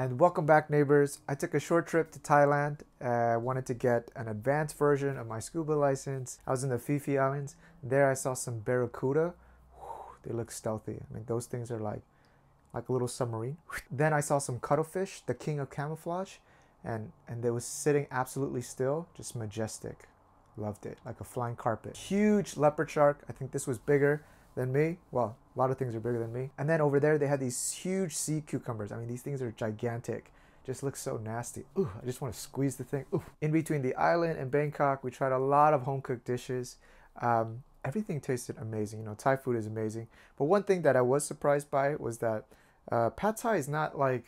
And welcome back, neighbors. I took a short trip to Thailand. Uh, I wanted to get an advanced version of my scuba license. I was in the Phi Islands. There, I saw some barracuda. Whew, they look stealthy. I mean, those things are like, like a little submarine. Then I saw some cuttlefish, the king of camouflage, and and they was sitting absolutely still, just majestic. Loved it, like a flying carpet. Huge leopard shark. I think this was bigger than me. Well, a lot of things are bigger than me. And then over there, they had these huge sea cucumbers. I mean, these things are gigantic. Just looks so nasty. Ooh, I just want to squeeze the thing. Ooh. In between the island and Bangkok, we tried a lot of home cooked dishes. Um, everything tasted amazing. You know, Thai food is amazing. But one thing that I was surprised by was that uh, pad thai is not like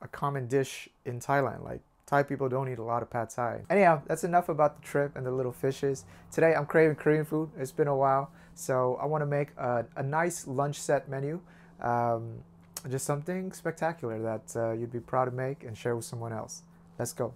a common dish in Thailand. Like Thai people don't eat a lot of pad thai. Anyhow, that's enough about the trip and the little fishes. Today I'm craving Korean food. It's been a while. So I want to make a, a, nice lunch set menu. Um, just something spectacular that uh, you'd be proud to make and share with someone else. Let's go.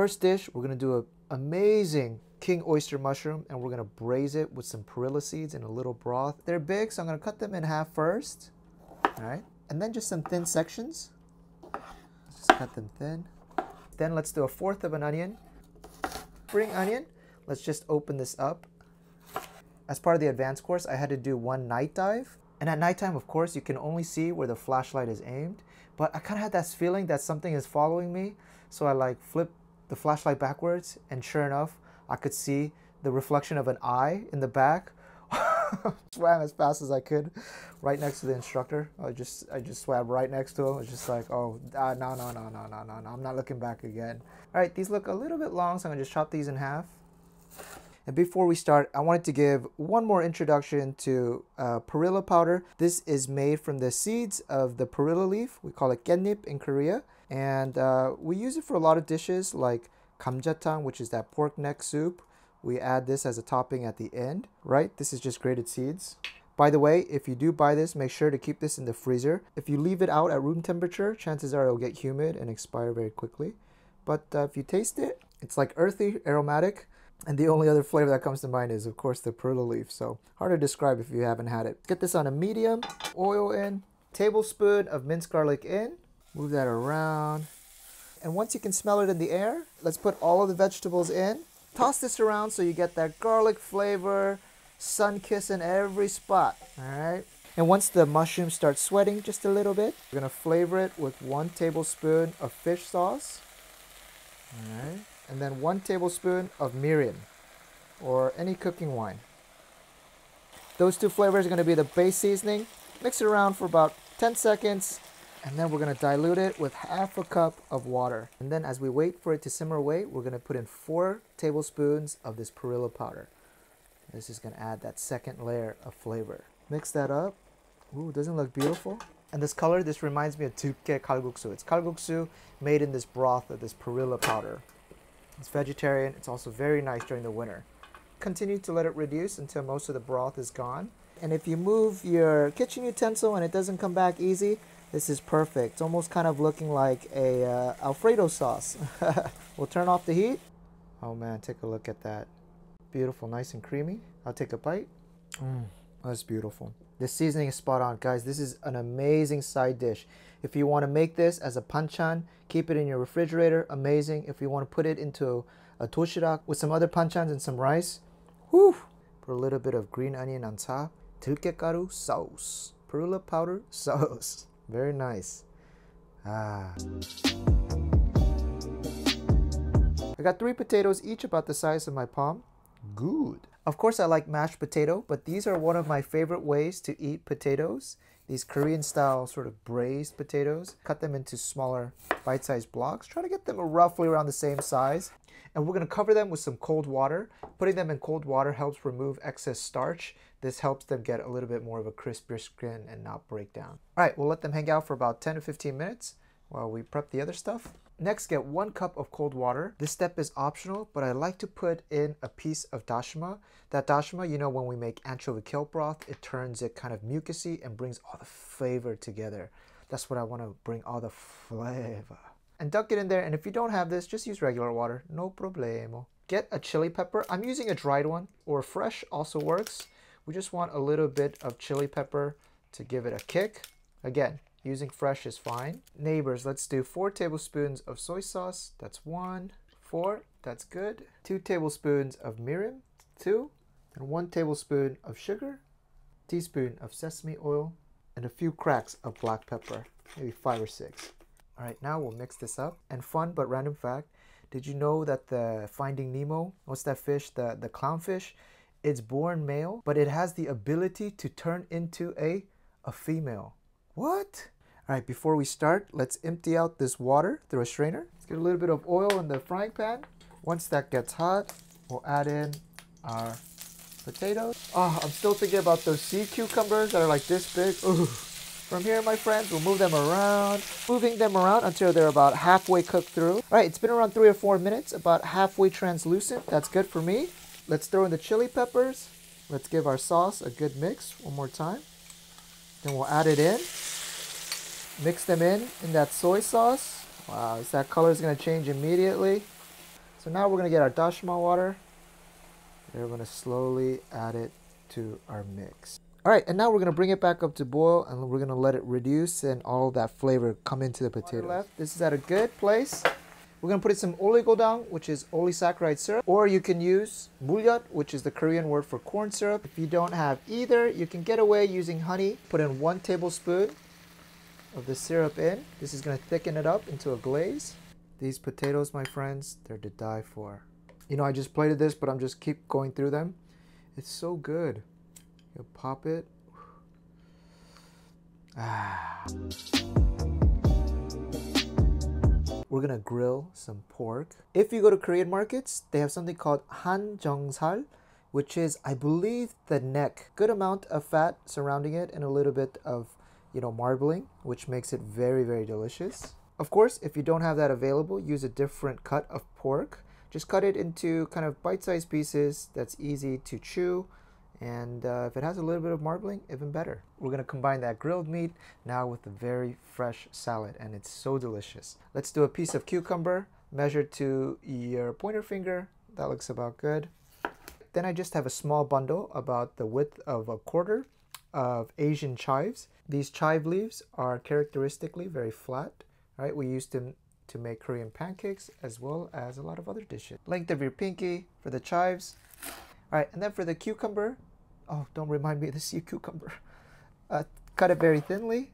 First dish, we're gonna do an amazing king oyster mushroom and we're gonna braise it with some perilla seeds and a little broth. They're big, so I'm gonna cut them in half first. All right, and then just some thin sections. Just cut them thin. Then let's do a fourth of an onion. Spring onion. Let's just open this up. As part of the advanced course, I had to do one night dive. And at nighttime, of course, you can only see where the flashlight is aimed. But I kind of had that feeling that something is following me. So I like flip the flashlight backwards, and sure enough, I could see the reflection of an eye in the back. swam as fast as I could, right next to the instructor. I just I just swam right next to him. It's just like, oh, uh, no, no, no, no, no, no, no. I'm not looking back again. All right, these look a little bit long, so I'm gonna just chop these in half. And before we start, I wanted to give one more introduction to uh, perilla powder. This is made from the seeds of the perilla leaf. We call it kkaennip in Korea. And uh, we use it for a lot of dishes like kamjatang, which is that pork neck soup. We add this as a topping at the end, right? This is just grated seeds. By the way, if you do buy this, make sure to keep this in the freezer. If you leave it out at room temperature, chances are it'll get humid and expire very quickly. But uh, if you taste it, it's like earthy, aromatic, and the only other flavor that comes to mind is, of course, the perilla leaf. So hard to describe if you haven't had it. Get this on a medium, oil in, tablespoon of minced garlic in, Move that around. And once you can smell it in the air, let's put all of the vegetables in. Toss this around so you get that garlic flavor, sun kiss in every spot. All right. And once the mushrooms start sweating just a little bit, we're gonna flavor it with one tablespoon of fish sauce. All right. And then one tablespoon of mirin or any cooking wine. Those two flavors are gonna be the base seasoning. Mix it around for about 10 seconds and then we're to dilute it with half a cup of water. And then as we wait for it to simmer away, we're to put in four tablespoons of this perilla powder. This is to add that second layer of flavor. Mix that up. Ooh, doesn't look beautiful? And this color, this reminds me of tulke kalguksu. It's kalguksu made in this broth of this perilla powder. It's vegetarian. It's also very nice during the winter. Continue to let it reduce until most of the broth is gone. And if you move your kitchen utensil and it doesn't come back easy, this is perfect. It's almost kind of looking like a uh, Alfredo sauce. we'll turn off the heat. Oh man, take a look at that. Beautiful, nice and creamy. I'll take a bite. Mm, that's beautiful. This seasoning is spot on. Guys, this is an amazing side dish. If you want to make this as a banchan, keep it in your refrigerator. Amazing. If you want to put it into a toshirak with some other banchans and some rice, whew, put a little bit of green onion on top. Tilkekaru sauce. Perilla powder sauce. Very nice. Ah. I got three potatoes, each about the size of my palm. Good. Of course, I like mashed potato, but these are one of my favorite ways to eat potatoes. These Korean style sort of braised potatoes. Cut them into smaller bite sized blocks. Try to get them roughly around the same size. And we're going to cover them with some cold water. Putting them in cold water helps remove excess starch. This helps them get a little bit more of a crispier skin and not break down. All right, we'll let them hang out for about 10 to 15 minutes while we prep the other stuff. Next, get one cup of cold water. This step is optional, but I like to put in a piece of dashima. That dashima, you know, when we make anchovy kelp broth, it turns it kind of mucusy and brings all the flavor together. That's what I want to bring all the flavor. And dunk it in there, and if you don't have this, just use regular water. No problemo. Get a chili pepper. I'm using a dried one, or fresh also works. We just want a little bit of chili pepper to give it a kick. Again, Using fresh is fine. Neighbors, let's do four tablespoons of soy sauce. That's one. Four, that's good. Two tablespoons of mirin, two. And one tablespoon of sugar, teaspoon of sesame oil, and a few cracks of black pepper, maybe five or six. All right, now we'll mix this up. And fun but random fact, did you know that the Finding Nemo, what's that fish, the, the clownfish, it's born male, but it has the ability to turn into a, a female. What? All right, before we start, let's empty out this water through a strainer. Let's get a little bit of oil in the frying pan. Once that gets hot, we'll add in our potatoes. Oh, I'm still thinking about those sea cucumbers that are like this big. Ooh. From here, my friends, we'll move them around, moving them around until they're about halfway cooked through. All right, it's been around three or four minutes, about halfway translucent. That's good for me. Let's throw in the chili peppers. Let's give our sauce a good mix one more time. Then we'll add it in. Mix them in in that soy sauce. Wow, that color is going to change immediately. So now we're going to get our dashima water. And we're going to slowly add it to our mix. All right, and now we're going to bring it back up to boil and we're going to let it reduce and all that flavor come into the potato. Left. This is at a good place. We're going to put in some oligo당, which is oligosaccharide syrup, or you can use mulyot, which is the Korean word for corn syrup. If you don't have either, you can get away using honey. Put in one tablespoon of the syrup in. This is going to thicken it up into a glaze. These potatoes, my friends, they're to die for. You know, I just plated this, but I'm just keep going through them. It's so good. You pop it. Ah. We're gonna grill some pork. If you go to Korean markets, they have something called hanjeongsal, which is, I believe, the neck. Good amount of fat surrounding it and a little bit of, you know, marbling, which makes it very, very delicious. Of course, if you don't have that available, use a different cut of pork. Just cut it into kind of bite-sized pieces that's easy to chew and uh, if it has a little bit of marbling, even better. We're gonna combine that grilled meat now with a very fresh salad and it's so delicious. Let's do a piece of cucumber measured to your pointer finger. That looks about good. Then I just have a small bundle about the width of a quarter of Asian chives. These chive leaves are characteristically very flat, right? We use them to make Korean pancakes as well as a lot of other dishes. Length of your pinky for the chives. All right, and then for the cucumber, Oh, don't remind me of the sea cucumber. Uh, cut it very thinly.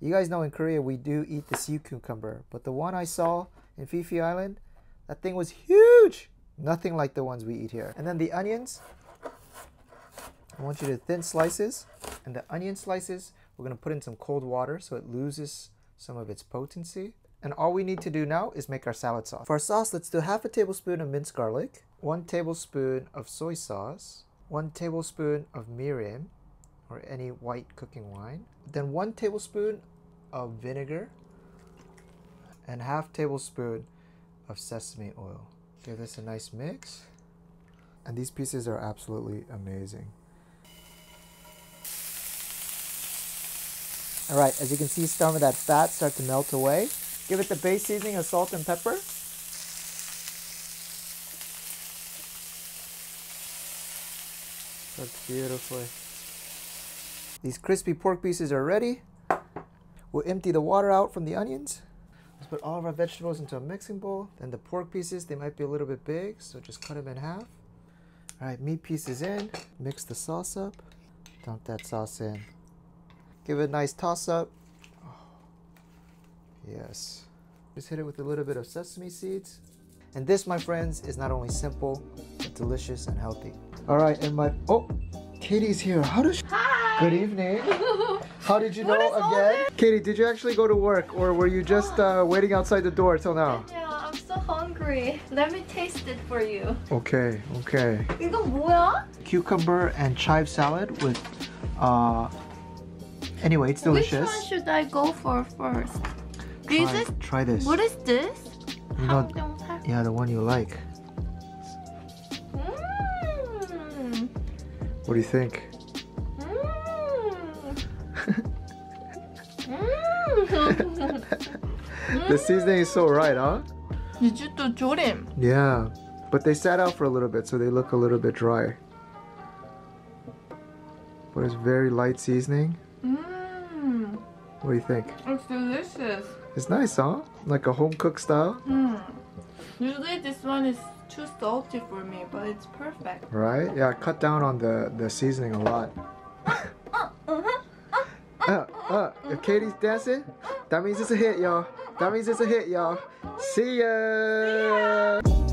You guys know in Korea we do eat the sea cucumber, but the one I saw in Phi Island, that thing was huge. Nothing like the ones we eat here. And then the onions, I want you to thin slices. And the onion slices, we're gonna put in some cold water so it loses some of its potency. And all we need to do now is make our salad sauce. For our sauce, let's do half a tablespoon of minced garlic, one tablespoon of soy sauce, 1 tablespoon of mirin or any white cooking wine, then 1 tablespoon of vinegar and half tablespoon of sesame oil. Give this a nice mix. And these pieces are absolutely amazing. All right, as you can see, some of that fat start to melt away. Give it the base seasoning of salt and pepper. Cooked beautifully. These crispy pork pieces are ready. We'll empty the water out from the onions. Let's put all of our vegetables into a mixing bowl. Then the pork pieces, they might be a little bit big, so just cut them in half. All right, meat pieces in. Mix the sauce up. Dump that sauce in. Give it a nice toss up. Yes. Just hit it with a little bit of sesame seeds. And this, my friends, is not only simple, but delicious and healthy. All right, and my oh, Katie's here. How does? She, Hi. Good evening. How did you What know is all again? Katie, did you actually go to work or were you just uh, waiting outside the door till now? Yeah, I'm so hungry. Let me taste it for you. Okay, okay. 이건 뭐야? Cucumber and chive salad with, uh, anyway, it's Which delicious. one should I go for first? This Try, is try this. what is this? You know, 항정살. yeah, the one you like. What do you think? Mm. the seasoning is so right, huh? Did you do Yeah, but they sat out for a little bit, so they look a little bit dry. But it's very light seasoning. Mm. What do you think? It's delicious. It's nice, huh? Like a home cook style. Mm. Usually this one is too salty for me, but it's perfect. right? Yeah, I cut down on the, the seasoning a lot. Uh, uh, if Katie's dancing, that means it's a hit, y'all. That means it's a hit, y'all. See ya.